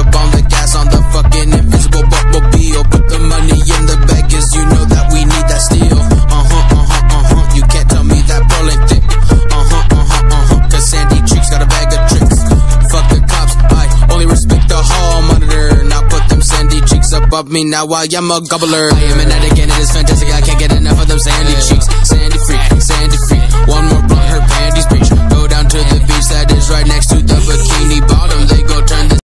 up on the gas on the fucking invisible bumblebee. Put the money in the bag, cause you know that we need that steel. Uh huh, uh huh, uh huh. You can't tell me that Paul ain't thick. Uh huh, uh huh, uh huh. Cause Sandy Cheeks got a bag of tricks. Fuck the cops, I only respect the hall monitor. Now put them Sandy Cheeks above me, now I am a gobbler. I am an addict